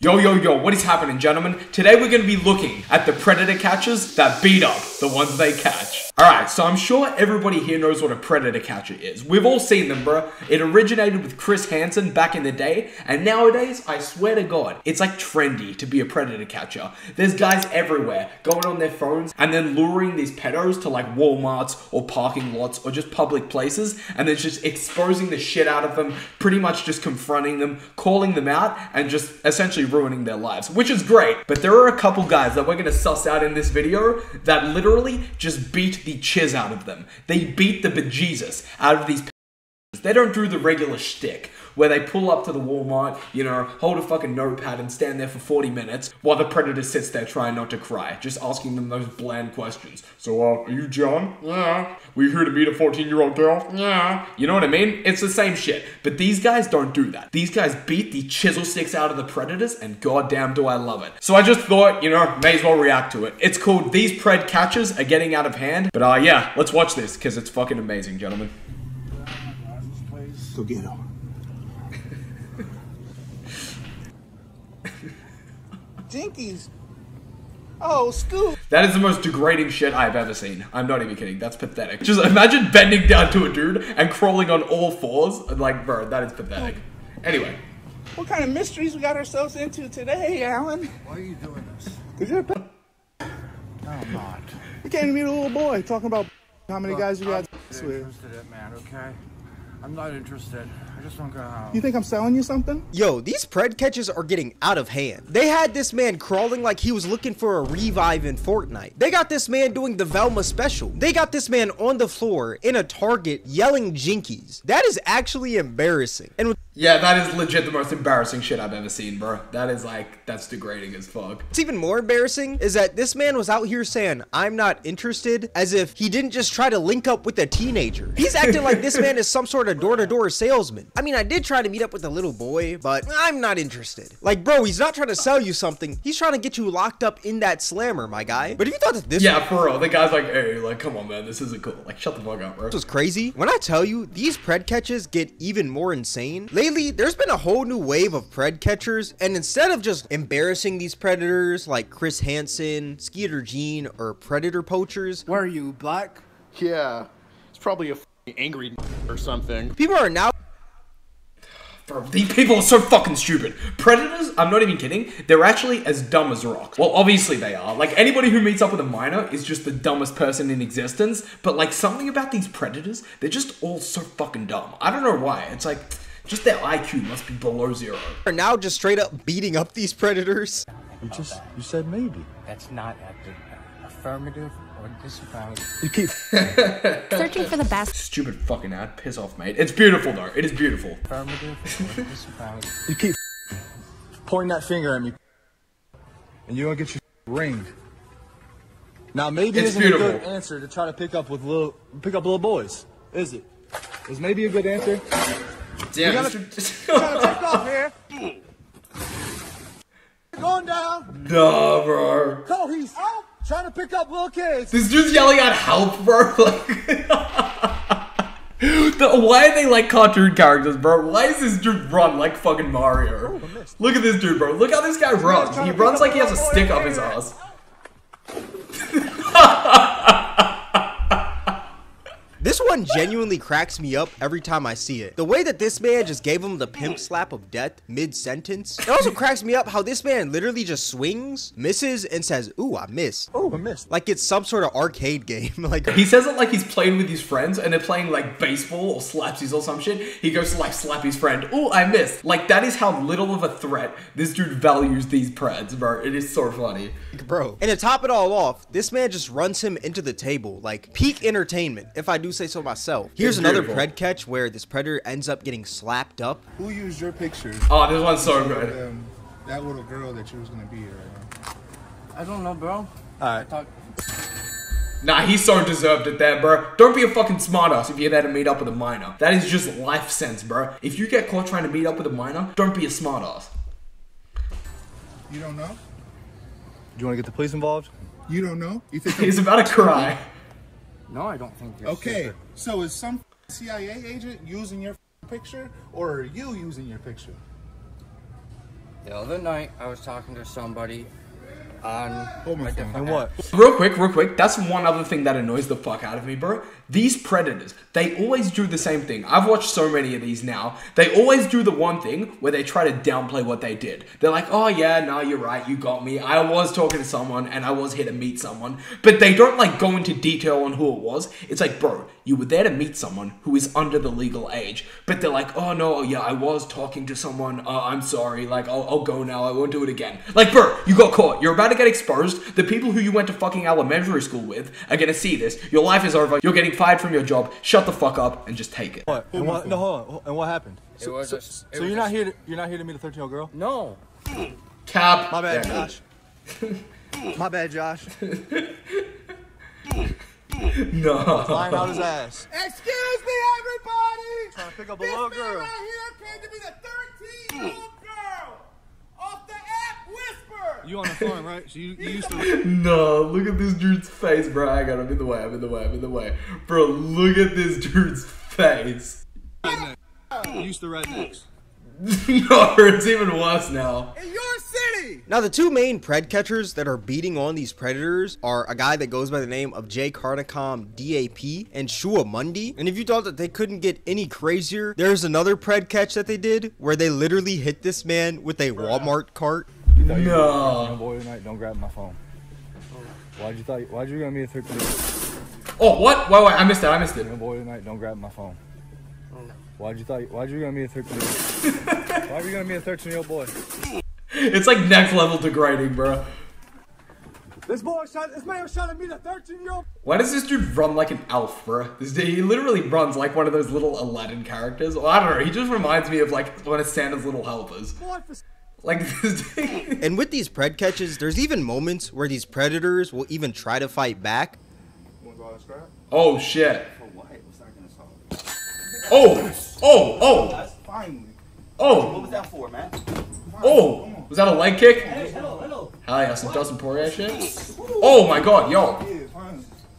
Yo, yo, yo, what is happening, gentlemen? Today we're gonna be looking at the predator catchers that beat up the ones they catch. Alright, so I'm sure everybody here knows what a predator catcher is. We've all seen them, bro. It originated with Chris Hansen back in the day, and nowadays, I swear to God, it's like trendy to be a predator catcher. There's guys everywhere going on their phones and then luring these pedos to like Walmarts or parking lots or just public places, and then just exposing the shit out of them, pretty much just confronting them, calling them out, and just essentially ruining their lives, which is great. But there are a couple guys that we're gonna suss out in this video that literally just beat the chiz out of them. They beat the bejesus out of these they don't do the regular shtick where they pull up to the Walmart, you know, hold a fucking notepad and stand there for 40 minutes while the predator sits there trying not to cry, just asking them those bland questions. So, uh, are you John? Yeah. Were you here to meet a 14 year old girl? Yeah. You know what I mean? It's the same shit. But these guys don't do that. These guys beat the chisel sticks out of the predators, and goddamn do I love it. So I just thought, you know, may as well react to it. It's called These Pred Catches Are Getting Out of Hand. But, uh, yeah, let's watch this, because it's fucking amazing, gentlemen. Go get him. Jinkies. Oh, Scoop. That is the most degrading shit I've ever seen. I'm not even kidding. That's pathetic. Just imagine bending down to a dude and crawling on all fours. Like, bro, that is pathetic. Anyway. What kind of mysteries we got ourselves into today, Alan? Why are you doing this? Cause you're a p- No, I'm not. You can't meet a little boy talking about how many guys you got I'm sex with. interested in man, okay? I'm not interested. I just want to go home. You think I'm selling you something? Yo, these pred catches are getting out of hand. They had this man crawling like he was looking for a revive in Fortnite. They got this man doing the Velma special. They got this man on the floor in a Target yelling jinkies. That is actually embarrassing. And with Yeah, that is legit the most embarrassing shit I've ever seen, bro. That is like, that's degrading as fuck. What's even more embarrassing is that this man was out here saying, I'm not interested, as if he didn't just try to link up with a teenager. He's acting like this man is some sort of door to door salesman. I mean, I did try to meet up with a little boy, but I'm not interested. Like, bro, he's not trying to sell you something. He's trying to get you locked up in that slammer, my guy. But if you thought that this Yeah, for real. The guy's like, hey, like, come on, man, this isn't cool. Like, shut the fuck up, bro. This was crazy. When I tell you, these pred catches get even more insane. Lately, there's been a whole new wave of pred catchers, and instead of just embarrassing these predators like Chris Hansen, Skeeter Jean, or predator poachers, Where are you, black? Yeah, it's probably a f***ing angry or something. people are now Bro, these people are so fucking stupid. Predators, I'm not even kidding, they're actually as dumb as rocks. Well, obviously they are. Like, anybody who meets up with a minor is just the dumbest person in existence. But, like, something about these predators, they're just all so fucking dumb. I don't know why. It's like, just their IQ must be below zero. are now just straight up beating up these predators. You just you said maybe. That's not. Affirmative or disavowed. You keep Searching for the best. Stupid fucking ad. Piss off, mate. It's beautiful, though. It is beautiful. Affirmative or disavowed. you keep pointing that finger at me, and you're gonna get your ringed. Now maybe It's isn't a good answer to try to pick up with little pick up little boys, is it? Is maybe a good answer? Damn. gotta- Mr. Gotta take off here. Going down. nah, bro. Oh, he's out trying to pick up little kids. This dude's yelling out help, bro. Like, the, why are they like cartoon characters, bro? Why is this dude run like fucking Mario? Oh, Look at this dude, bro. Look how this guy runs. He runs like he has a stick up his ass. This one genuinely cracks me up every time I see it. The way that this man just gave him the pimp slap of death mid sentence. It also cracks me up how this man literally just swings, misses, and says, Ooh, I missed. Oh, I missed. Like it's some sort of arcade game. like He says it like he's playing with his friends and they're playing like baseball or slapsies or some shit. He goes to like slap his friend. Oh, I missed. Like that is how little of a threat this dude values these preds, bro. It is so funny. bro. And to top it all off, this man just runs him into the table, like peak entertainment, if I do say so myself. Here's It's another beautiful. pred catch where this predator ends up getting slapped up. Who used your picture? Oh, this one's so good. Um, that little girl that you was gonna be here right now. I don't know, bro. Alright. Talk. Nah, he so deserved it there, bro. Don't be a fucking smartass if you're there to meet up with a minor. That is just life sense, bro. If you get caught trying to meet up with a minor, don't be a smartass. You don't know? Do you want to get the police involved? You don't know? You think He's about to cry. No, I don't think you're Okay, stupid. so is some CIA agent using your picture, or are you using your picture? The other night, I was talking to somebody on my different And what? Real quick, real quick. That's one other thing that annoys the fuck out of me, bro. These predators, they always do the same thing. I've watched so many of these now. They always do the one thing where they try to downplay what they did. They're like, oh yeah, no, you're right, you got me. I was talking to someone and I was here to meet someone. But they don't like go into detail on who it was. It's like, bro, you were there to meet someone who is under the legal age. But they're like, oh no, yeah, I was talking to someone. Uh, I'm sorry. Like, I'll, I'll go now. I won't do it again. Like, bro, you got caught. You're about to get exposed. The people who you went to fucking elementary school with are gonna see this. Your life is over. You're getting fired from your job. Shut the fuck up and just take it. What? And what? No, hold on. And what happened? It So, was so, a- it so was you're a- not here. To, you're not here to meet a 13 year old girl. No. Cap. My bad, Yeah. Josh. My bad, Josh. No. Lying out his ass. Excuse me, everybody! Trying to pick up a This little man girl. right here came to be the 13 year old girl off the app Whisper! You on the farm, right? So you, you used to. No, look at this dude's face, bro. I got him in the way. I'm in the way. I'm in the way. Bro, look at this dude's face. You used to rednecks. no, it's even worse now. In! Now, the two main pred catchers that are beating on these predators are a guy that goes by the name of Jay Carnicom DAP and Shua Mundi. And if you thought that they couldn't get any crazier, there's another pred catch that they did where they literally hit this man with a Walmart cart. You thought you were No. boy tonight. Don't grab my phone. Why'd you thought? Why'd you gonna meet a 13 Oh, what? Wait, wait. I missed it. I missed it. young boy tonight? Don't grab my phone. Oh, why'd you thought? Why'd you gonna be a 13? Why were you gonna meet a 13 year old boy? It's like next level degrading, bro. This boy shot. This man was trying to meet a 13 year old. Why does this dude run like an elf, bro? This dude, he literally runs like one of those little Aladdin characters. Well, I don't know. He just reminds me of like one of Santa's little helpers. Like this dude. And with these pred catches, there's even moments where these predators will even try to fight back. Oh shit. Oh, oh, oh, That's finally. oh, What was that for, man? oh. Was that a leg kick? Hello, hello. Hell yeah, some Dustin Poirier shit. Oh my god, yo.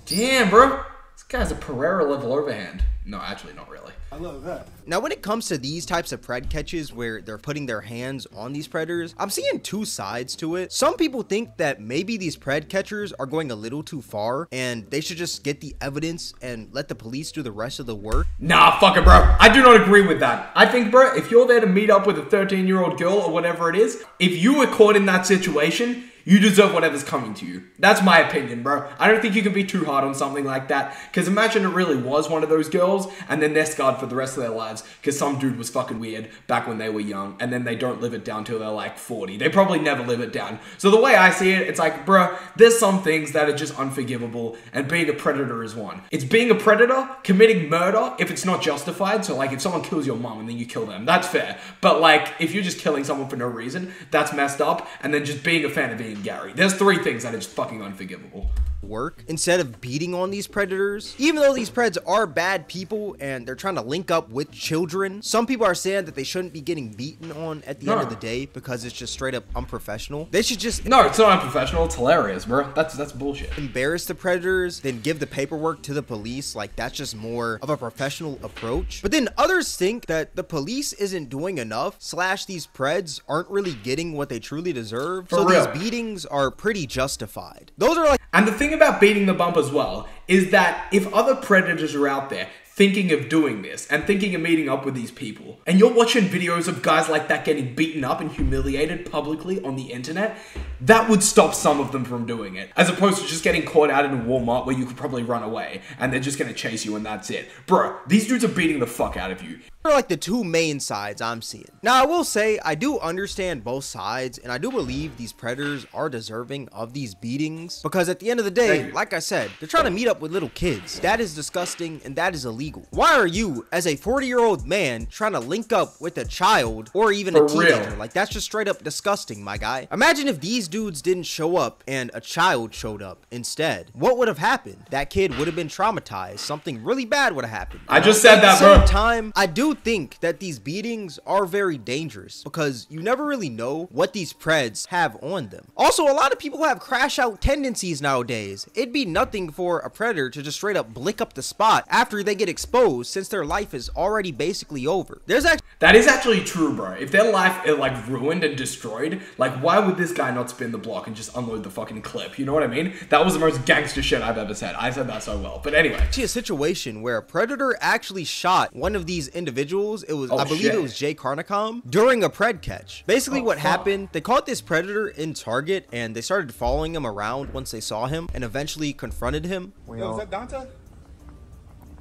Damn, bro. This guy's a Pereira level overhand. No, actually, not really. I love that. Now, when it comes to these types of pred catches where they're putting their hands on these predators, I'm seeing two sides to it. Some people think that maybe these pred catchers are going a little too far and they should just get the evidence and let the police do the rest of the work. Nah, fuck it, bro. I do not agree with that. I think, bro, if you're there to meet up with a 13 year old girl or whatever it is, if you were caught in that situation, you deserve whatever's coming to you. That's my opinion, bro. I don't think you can be too hard on something like that. Because imagine it really was one of those girls, and then they're scarred for the rest of their lives because some dude was fucking weird back when they were young, and then they don't live it down till they're like 40. They probably never live it down. So the way I see it, it's like, bro, there's some things that are just unforgivable, and being a predator is one. It's being a predator, committing murder if it's not justified. So, like, if someone kills your mom and then you kill them, that's fair. But, like, if you're just killing someone for no reason, that's messed up. And then just being a fan of Ian Garry. There's three things that are fucking unforgivable. Work instead of beating on these predators. Even though these preds are bad people and they're trying to link up with children, some people are saying that they shouldn't be getting beaten on at the end of the day because it's just straight up unprofessional. They should just No, it's not unprofessional. It's hilarious, bro. That's that's bullshit. embarrass the predators, then give the paperwork to the police. Like that's just more of a professional approach. But then others think that the police isn't doing enough, slash these preds aren't really getting what they truly deserve. For so real. these beatings are pretty justified. Those are like And the thing about beating the bump as well is that if other predators are out there thinking of doing this and thinking of meeting up with these people, and you're watching videos of guys like that getting beaten up and humiliated publicly on the internet, that would stop some of them from doing it. As opposed to just getting caught out in a Walmart where you could probably run away and they're just gonna chase you and that's it. Bro, these dudes are beating the fuck out of you. They're like the two main sides I'm seeing. Now, I will say I do understand both sides, and I do believe these predators are deserving of these beatings because at the end of the day, like I said, they're trying to meet up with little kids. That is disgusting and that is illegal. Why are you, as a 40 year old man, trying to link up with a child or even a For real. teenager? Like that's just straight up disgusting, my guy. Imagine if these dudes didn't show up and a child showed up instead. What would have happened? That kid would have been traumatized. Something really bad would have happened. I just said At that, the bro. same time, I do think that these beatings are very dangerous because you never really know what these preds have on them. Also, a lot of people have crash out tendencies nowadays. It'd be nothing for a predator to just straight up blick up the spot after they get exposed since their life is already basically over. There's actually That is actually true, bro. If their life is like ruined and destroyed, like why would this guy not spin the block and just unload the fucking clip? You know what I mean? That was the most gangster shit I've ever said. I said that so well. But anyway, a situation where a predator actually shot one of these individuals. It was, Oh, I believe shit. it was Jay Carnicom during a pred catch. Basically, Oh, what fuck. happened, they caught this predator in Target and they started following him around once they saw him and eventually confronted him. We Yo, is that Dante?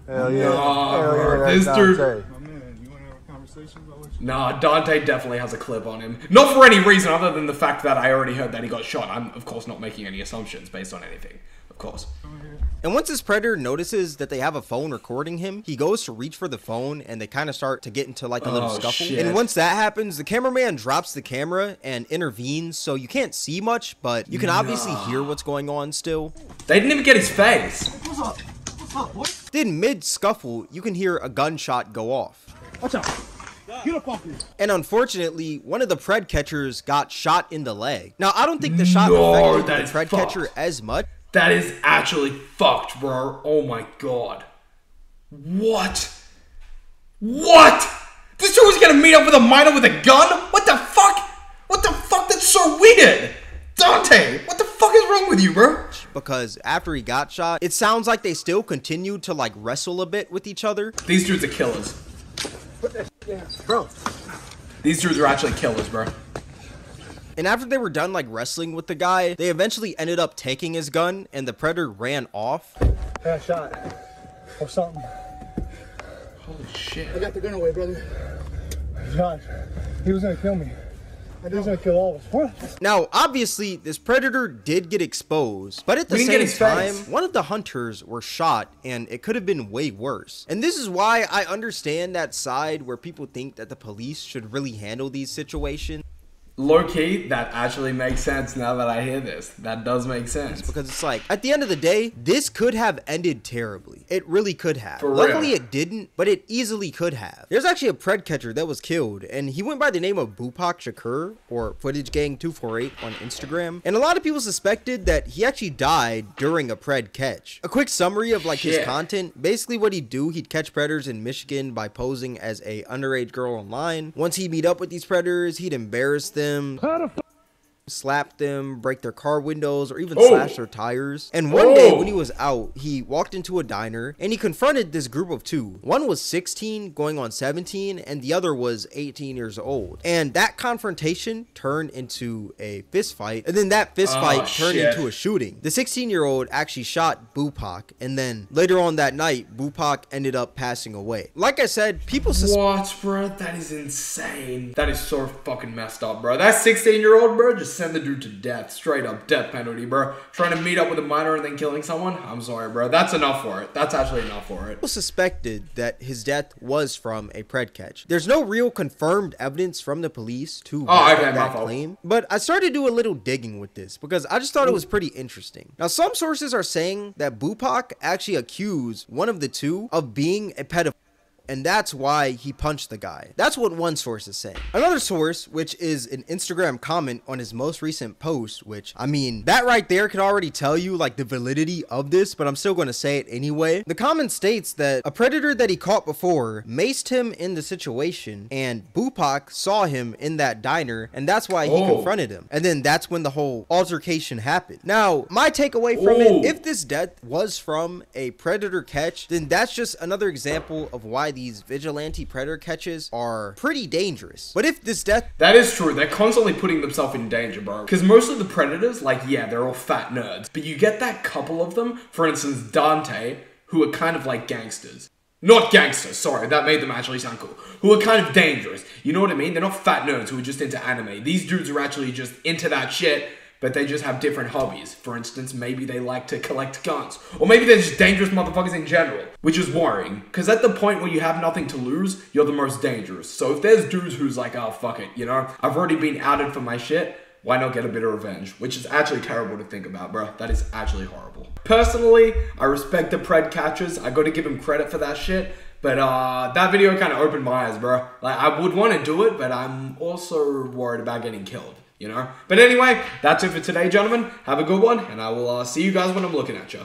Hell yeah. Nah, Hell bro, yeah, this conversation about what you nah, Dante definitely has a clip on him. Not for any reason other than the fact that I already heard that he got shot. I'm of course not making any assumptions based on anything. Of course. And once this predator notices that they have a phone recording him, he goes to reach for the phone and they kind of start to get into like a little Oh, scuffle. shit. And once that happens, the cameraman drops the camera and intervenes so you can't see much, but you can obviously hear what's going on still. They didn't even get his face. Then mid scuffle, you can hear a gunshot go off. Watch out. Get up off me. And unfortunately, one of the pred catchers got shot in the leg. Now, I don't think the shot No, affected that the pred fucked. catcher as much, That is actually fucked, bro. Oh my god. What? What? This dude was gonna meet up with a minor with a gun? What the fuck? What the fuck? That's so weird. Dante, what the fuck is wrong with you, bro? because after he got shot, it sounds like they still continued to like wrestle a bit with each other. These dudes are killers. Bro. These dudes are actually killers, bro. And after they were done like wrestling with the guy, they eventually ended up taking his gun and the predator ran off. Got shot. Or something. Holy shit. I got the gun away, brother. Josh, he was gonna kill me. Gonna kill all of us. Now, obviously, this predator did get exposed, but at the We didn't get same time, one of the hunters were shot, and it could have been way worse. And this is why I understand that side where people think that the police should really handle these situations. Low key, that actually makes sense now that I hear this. That does make sense. Because it's like, at the end of the day, this could have ended terribly. It really could have. For Luckily, real. it didn't, but it easily could have. There's actually a pred catcher that was killed, and he went by the name of Bupak Shakur, or Footage Gang 248 on Instagram. And a lot of people suspected that he actually died during a pred catch. A quick summary of like his Shit. content. Basically, what he'd do, he'd catch predators in Michigan by posing as a underage girl online. Once he'd meet up with these predators, he'd embarrass them how the slap them, break their car windows, or even Oh. slash their tires. And one day Oh. when he was out, he walked into a diner and he confronted this group of two. One was 16, going on 17, and the other was 18 years old. And that confrontation turned into a fist fight, and then that fist Oh, fight turned shit. into a shooting. The 16 year old actually shot Bupak, and then later on that night, Bupak ended up passing away. Like I said, people suspect. What, bro? That is insane. That is so fucking messed up, bro. That 16 year old, bro, just send the dude to death. Straight up death penalty, bro. Trying to meet up with a minor and then killing someone? I'm sorry, bro. That's enough for it. That's actually enough for it. People suspected that his death was from a pred catch. There's no real confirmed evidence from the police to oh, back okay, that fault. claim, but I started to do a little digging with this because I just thought it was pretty interesting. Now, some sources are saying that Bupak actually accused one of the two of being a pedophile. And that's why he punched the guy. That's what one source is saying. Another source, which is an Instagram comment on his most recent post, which I mean, that right there could already tell you like the validity of this, but I'm still going to say it anyway. The comment states that a predator that he caught before maced him in the situation, and Bupak saw him in that diner, and that's why he Oh. confronted him. And then that's when the whole altercation happened. Now, my takeaway from Oh. it, if this death was from a predator catch, then that's just another example of why these vigilante predator catches are pretty dangerous. But if this death That is true. They're constantly putting themselves in danger, bro. Because most of the predators, like, yeah, they're all fat nerds. But you get that couple of them, for instance, Dante, who are kind of like gangsters. Not gangsters, sorry, that made them actually sound cool. Who are kind of dangerous. You know what I mean? They're not fat nerds who are just into anime. These dudes are actually just into that shit, but they just have different hobbies. For instance, maybe they like to collect guns. Or maybe they're just dangerous motherfuckers in general. Which is worrying. Because at the point where you have nothing to lose, you're the most dangerous. So if there's dudes who's like, oh, fuck it, you know? I've already been outed for my shit. Why not get a bit of revenge? Which is actually terrible to think about, bro. That is actually horrible. Personally, I respect the pred catchers. I gotta give him credit for that shit. But uh, that video kind of opened my eyes, bro. Like, I would want to do it, but I'm also worried about getting killed, you know? But anyway, that's it for today, gentlemen. Have a good one, and I will uh, see you guys when I'm looking at you.